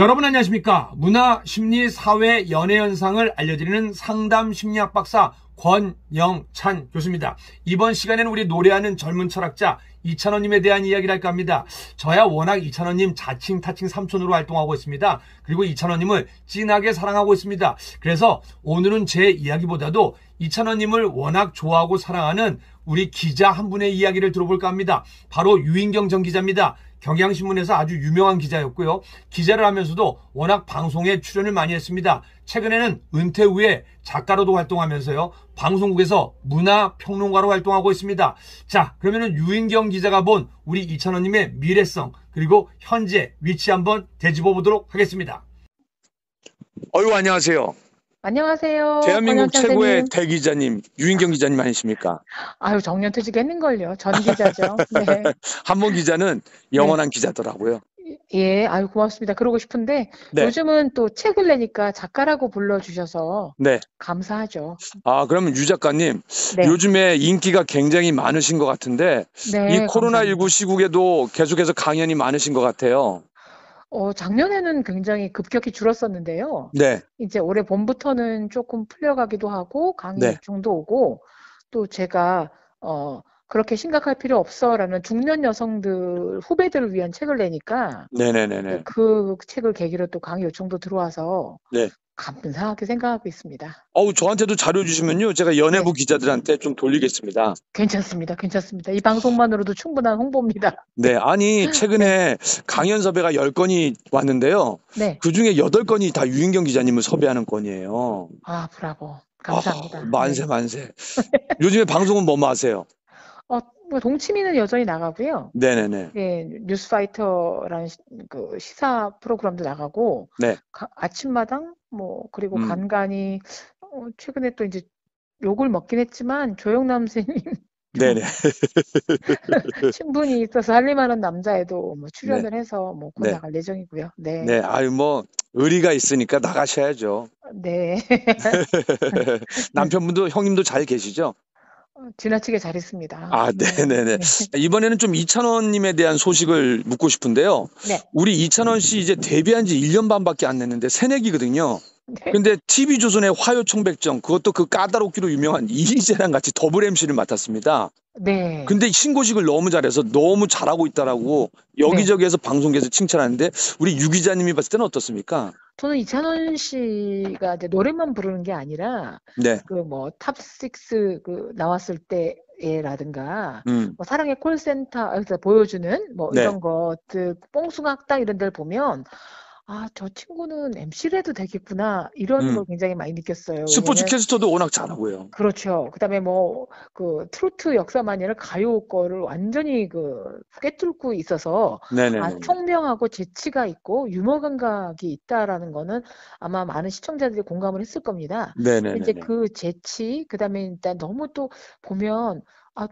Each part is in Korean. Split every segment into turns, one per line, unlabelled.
여러분 안녕하십니까? 문화, 심리, 사회, 연애 현상을 알려드리는 상담 심리학 박사 권영찬 교수입니다. 이번 시간에는 우리 노래하는 젊은 철학자 이찬원님에 대한 이야기를 할까 합니다. 저야 워낙 이찬원님 자칭 타칭 삼촌으로 활동하고 있습니다. 그리고 이찬원님을 찐하게 사랑하고 있습니다. 그래서 오늘은 제 이야기보다도 이찬원님을 워낙 좋아하고 사랑하는 우리 기자 한 분의 이야기를 들어볼까 합니다. 바로 유인경 전 기자입니다. 경향신문에서 아주 유명한 기자였고요. 기자를 하면서도 워낙 방송에 출연을 많이 했습니다. 최근에는 은퇴 후에 작가로도 활동하면서요. 방송국에서 문화 평론가로 활동하고 있습니다. 자, 그러면은 유인경 기자가 본 우리 이찬원님의 미래성 그리고 현재 위치 한번 되짚어 보도록 하겠습니다.
어유 안녕하세요.
안녕하세요.
대한민국 최고의 대기자님 유인경 기자님 아니십니까?
아유 정년퇴직했는걸요. 전 기자죠. 네.
한번 기자는 영원한 네. 기자더라고요.
예, 아유 고맙습니다. 그러고 싶은데 네. 요즘은 또 책을 내니까 작가라고 불러주셔서 네. 감사하죠.
아 그러면 유 작가님 네. 요즘에 인기가 굉장히 많으신 것 같은데 네, 이 코로나 19 시국에도 계속해서 강연이 많으신 것 같아요.
어, 작년에는 굉장히 급격히 줄었었는데요. 네. 이제 올해 봄부터는 조금 풀려가기도 하고 강의 네. 요청도 오고 또 제가 어, 그렇게 심각할 필요 없어라는 중년 여성들 후배들을 위한 책을 내니까 네네네네. 그 책을 계기로 또 강의 요청도 들어와서 네. 감사하게 생각하고 있습니다.
어우 저한테도 자료 주시면요 제가 연예부 네. 기자들한테 좀 돌리겠습니다.
괜찮습니다, 괜찮습니다. 이 방송만으로도 충분한 홍보입니다.
네, 아니 최근에 강연 섭외가 10건이 왔는데요. 네. 그 중에 8건이 다 유인경 기자님을 섭외하는 건이에요.
아 브라보, 감사합니다.
아, 만세 네. 만세. 요즘에 방송은 뭐뭐 하세요?
어, 뭐 동치미는 여전히 나가고요. 네네네. 예, 뉴스파이터라는 시, 그 시사 프로그램도 나가고, 네. 가, 아침마당 뭐 그리고 음. 간간히 어, 최근에 또 이제 욕을 먹긴 했지만 조영남 선생님 네네. 친분이 있어서 할리만한 남자에도 뭐 출연을 네. 해서 뭐 곧 네. 나갈 예정이고요. 네.
네, 아유 뭐 의리가 있으니까 나가셔야죠.
네.
남편분도 형님도 잘 계시죠?
어, 지나치게 잘했습니다.
아, 네네네. 네. 이번에는 좀 이찬원님에 대한 소식을 묻고 싶은데요. 네. 우리 이찬원 씨 이제 데뷔한 지 1년 반밖에 안 됐는데 새내기거든요. 네. 근데 TV조선의 화요청백정 그것도 그 까다롭기로 유명한 이희재랑 같이 더블 MC를 맡았습니다. 네. 근데 신고식을 너무 잘해서 너무 잘하고 있다라고 여기저기에서 네. 방송계에서 칭찬하는데 우리 유 기자님이 봤을 때는 어떻습니까?
저는 이찬원 씨가 이제 노래만 부르는 게 아니라 네. 그뭐 탑6 그 나왔을 때라든가 음. 뭐 사랑의 콜센터에서 보여주는 뭐 네. 이런 것들 뽕숭아학당 이런 데를 보면 아, 저 친구는 MC를 해도 되겠구나. 이런 음. 걸 굉장히 많이 느꼈어요.
스포츠 캐스터도 워낙 잘하고요.
그렇죠. 그다음에 뭐 그 트로트 역사만이 아니라 가요 거를 완전히 그 꿰뚫고 있어서 아, 총명하고 재치가 있고 유머 감각이 있다라는 거는 아마 많은 시청자들이 공감을 했을 겁니다. 네네 이제 그 재치, 그다음에 일단 너무 또 보면 아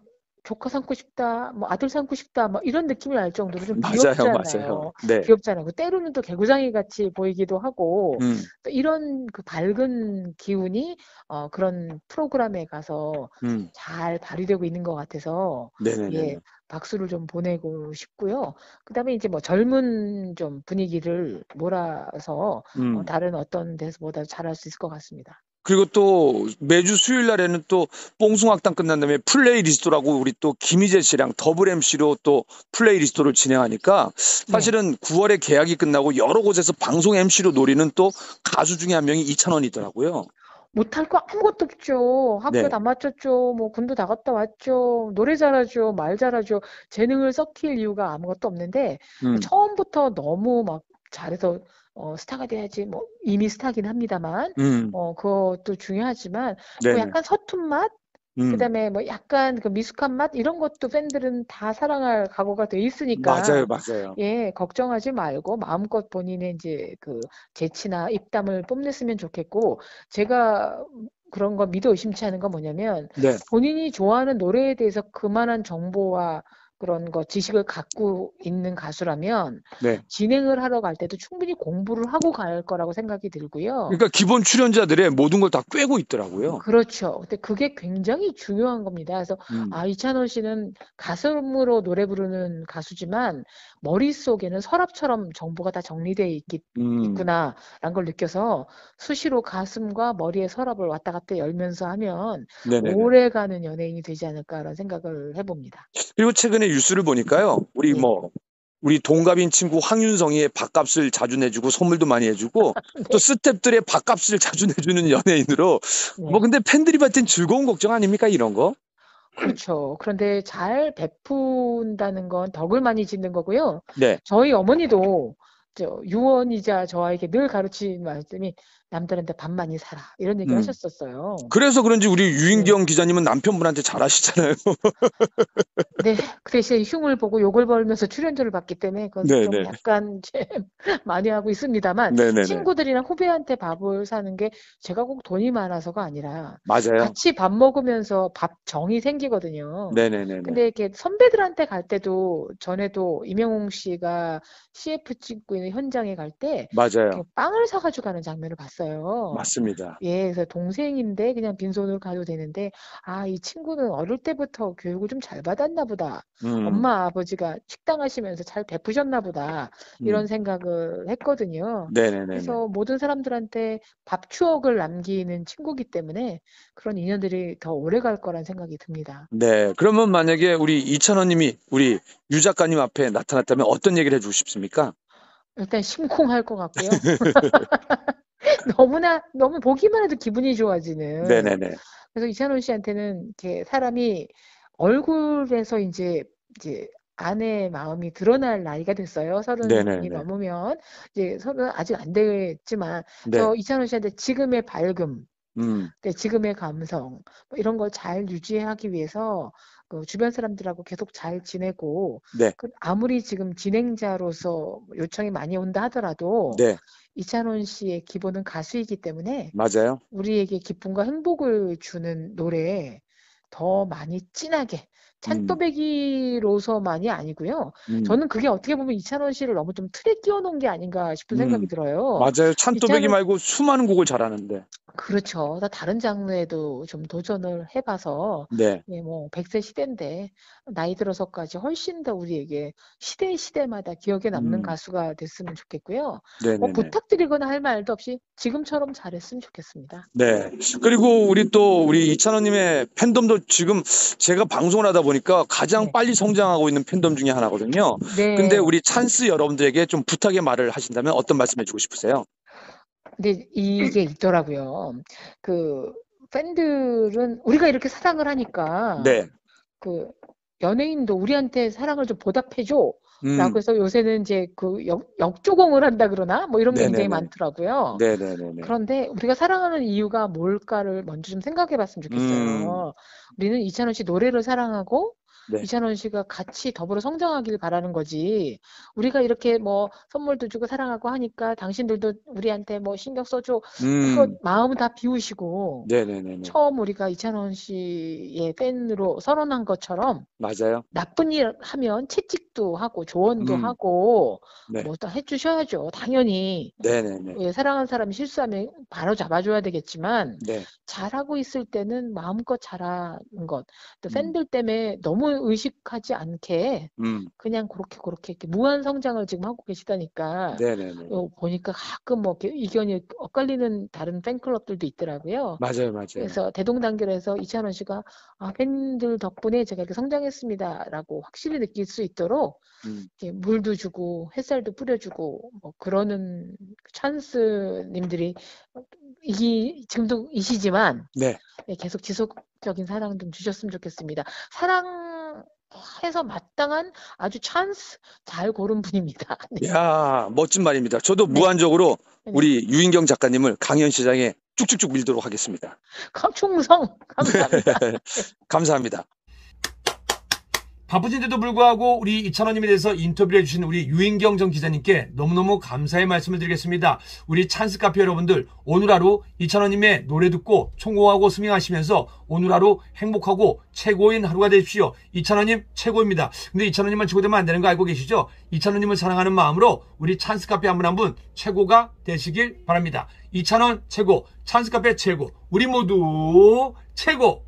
조카 삼고 싶다, 뭐 아들 삼고 싶다, 뭐 이런 느낌이 날 정도로 좀 귀엽잖아요. 맞아요. 네. 귀엽잖아요. 그 때로는 또 개구장이 같이 보이기도 하고 음. 또 이런 그 밝은 기운이 어, 그런 프로그램에 가서 음. 잘 발휘되고 있는 것 같아서 네네네. 예, 박수를 좀 보내고 싶고요. 그다음에 이제 뭐 젊은 좀 분위기를 몰아서 음. 어, 다른 어떤 데서보다 잘할 수 있을 것 같습니다.
그리고 또 매주 수요일 날에는 또 뽕숭아학당 끝난 다음에 플레이리스트라고 우리 또 김희재 씨랑 더블 MC로 또 플레이리스트를 진행하니까 사실은 네. 9월에 계약이 끝나고 여러 곳에서 방송 MC로 노리는 또 가수 중에 한 명이 이찬원이더라고요.
못할 거 아무것도 없죠. 학교 네. 다 마쳤죠. 뭐 군도 다 갔다 왔죠. 노래 잘하죠. 말 잘하죠. 재능을 썩힐 이유가 아무것도 없는데 음. 처음부터 너무 막 잘해서 어, 스타가 돼야지 뭐 이미 스타긴 합니다만 음. 어 그것도 중요하지만 뭐 약간 서툰 맛 음. 그다음에 뭐 약간 그 미숙한 맛 이런 것도 팬들은 다 사랑할 각오가 돼 있으니까
맞아요, 맞아요.
예 걱정하지 말고 마음껏 본인의 이제 그 재치나 입담을 뽐냈으면 좋겠고 제가 그런 거 믿어 의심치 않은 건 뭐냐면 네. 본인이 좋아하는 노래에 대해서 그만한 정보와 그런 거 지식을 갖고 있는 가수라면 네. 진행을 하러 갈 때도 충분히 공부를 하고 갈 거라고 생각이 들고요.
그러니까 기본 출연자들의 모든 걸 다 꿰고 있더라고요.
그렇죠. 근데 그게 굉장히 중요한 겁니다. 그래서 음. 아 이찬원 씨는 가슴으로 노래 부르는 가수지만 머릿속에는 서랍처럼 정보가 다 정리되어 있기, 음. 있구나라는 걸 느껴서 수시로 가슴과 머리의 서랍을 왔다 갔다 열면서 하면 네네네. 오래가는 연예인이 되지 않을까라는 생각을 해봅니다.
그리고 최근에 뉴스를 보니까요. 우리 네. 뭐 우리 동갑인 친구 황윤성이의 밥값을 자주 내주고 선물도 많이 해주고 네. 또 스탭들의 밥값을 자주 내주는 연예인으로 네. 뭐 근데 팬들이 봤을 땐 즐거운 걱정 아닙니까 이런 거?
그렇죠. 그런데 잘 베푼다는 건 덕을 많이 짓는 거고요. 네. 저희 어머니도 저 유언이자 저에게 늘 가르친 말씀이 남들한테 밥 많이 사라 이런 얘기 음. 하셨었어요.
그래서 그런지 우리 유인경 네. 기자님은 남편분한테 잘하시잖아요.
네, 그 대신 흉을 보고 욕을 벌면서 출연료를 받기 때문에 그건 네, 좀 네. 약간 많이 하고 있습니다만 네, 네, 네, 친구들이랑 후배한테 밥을 사는 게 제가 꼭 돈이 많아서가 아니라
맞아요.
같이 밥 먹으면서 밥 정이 생기거든요. 네네네. 근데 이렇게 선배들한테 갈 때도 전에도 이명웅 씨가 CF 찍고 있는 현장에 갈 때
맞아요.
빵을 사가지고 가는 장면을 봤어요.
맞습니다.
예, 그래서 동생인데 그냥 빈손으로 가도 되는데 아, 이 친구는 어릴 때부터 교육을 좀 잘 받았나 보다. 음. 엄마 아버지가 식당 하시면서 잘 베푸셨나 보다. 이런 음. 생각을 했거든요. 네네네. 그래서 모든 사람들한테 밥 추억을 남기는 친구기 때문에 그런 인연들이 더 오래 갈 거란 생각이 듭니다.
네. 그러면 만약에 우리 이찬원님이 우리 유 작가님 앞에 나타났다면 어떤 얘기를 해주고 싶습니까?
일단 심쿵할 것 같고요. 너무나 너무 보기만 해도 기분이 좋아지는. 네네네. 그래서 이찬원 씨한테는 이렇게 사람이 얼굴에서 이제 이제 아내의 마음이 드러날 나이가 됐어요. 서른이 넘으면 이제 서른 아직 안 됐지만 네. 저 이찬원 씨한테 지금의 밝음, 음. 네, 지금의 감성 뭐 이런 걸 잘 유지하기 위해서 그 주변 사람들하고 계속 잘 지내고 네. 그 아무리 지금 진행자로서 요청이 많이 온다 하더라도 네. 이찬원 씨의 기본은 가수이기 때문에
맞아요.
우리에게 기쁨과 행복을 주는 노래 더 많이 진하게 찬또배기로서만이 아니고요. 음. 저는 그게 어떻게 보면 이찬원 씨를 너무 좀 틀에 끼워놓은 게 아닌가 싶은 음. 생각이 들어요.
맞아요. 찬또배기 이찬원... 말고 수많은 곡을 잘하는데.
그렇죠. 다른 장르에도 좀 도전을 해봐서 네. 예, 뭐 100세 시대인데 나이 들어서까지 훨씬 더 우리에게 시대 시대마다 기억에 남는 음. 가수가 됐으면 좋겠고요. 뭐 부탁드리거나 할 말도 없이 지금처럼 잘했으면 좋겠습니다.
네. 그리고 우리 또 우리 이찬원님의 팬덤도 지금 제가 방송을 하다 보니까 가장 네. 빨리 성장하고 있는 팬덤 중에 하나거든요. 네. 근데 우리 찬스 여러분들에게 좀 부탁의 말을 하신다면 어떤 말씀 해주고 싶으세요?
근데 이게 있더라고요. 그 팬들은 우리가 이렇게 사랑을 하니까 네. 그 연예인도 우리한테 사랑을 좀 보답해줘. 음. 라고 해서 요새는 이제 그 역, 역조공을 한다 그러나 뭐 이런 게 네네네. 굉장히 많더라고요. 네네네. 그런데 우리가 사랑하는 이유가 뭘까를 먼저 좀 생각해 봤으면 좋겠어요. 음. 우리는 이찬원 씨 노래를 사랑하고 네. 이찬원 씨가 같이 더불어 성장하길 바라는 거지. 우리가 이렇게 뭐 선물도 주고 사랑하고 하니까 당신들도 우리한테 뭐 신경 써줘. 음. 그거 마음은 다 비우시고. 네네네. 처음 우리가 이찬원 씨의 팬으로 선언한 것처럼.
맞아요.
나쁜 일 하면 채찍도 하고 조언도 음. 하고 네. 뭐또 해주셔야죠. 당연히. 네네네. 예, 사랑하는 사람이 실수하면 바로 잡아줘야 되겠지만 네. 잘하고 있을 때는 마음껏 잘하는 것. 또 음. 팬들 때문에 너무 의식하지 않게 음. 그냥 그렇게 그렇게 이렇게 무한 성장을 지금 하고 계시다니까. 네네네. 어, 보니까 가끔 뭐 이견이 엇갈리는 다른 팬클럽들도 있더라고요.
맞아요, 맞아요.
그래서 대동단결에서 이찬원 씨가 아, 팬들 덕분에 제가 이렇게 성장했습니다라고 확실히 느낄 수 있도록 음. 이렇게 물도 주고 햇살도 뿌려주고 뭐 그러는 찬스님들이 이 지금도 이시지만 네. 네, 계속 지속적인 사랑 좀 주셨으면 좋겠습니다. 사랑 해서 마땅한 아주 찬스 잘 고른 분입니다.
네. 야 멋진 말입니다. 저도 네. 무한적으로 네. 우리 유인경 작가님을 강연 시장에 쭉쭉쭉 밀도록 하겠습니다.
충성 감사합니다.
감사합니다.
바쁘신데도 불구하고 우리 이찬원님에 대해서 인터뷰를 해주신 우리 유인경 전 기자님께 너무너무 감사의 말씀을 드리겠습니다. 우리 찬스 카페 여러분들 오늘 하루 이찬원님의 노래 듣고 총공하고 스밍하시면서 오늘 하루 행복하고 최고인 하루가 되십시오. 이찬원님 최고입니다. 근데 이찬원님만 최고되면 안 되는 거 알고 계시죠? 이찬원님을 사랑하는 마음으로 우리 찬스 카페 한 분 한분 최고가 되시길 바랍니다. 이찬원 최고, 찬스 카페 최고, 우리 모두 최고!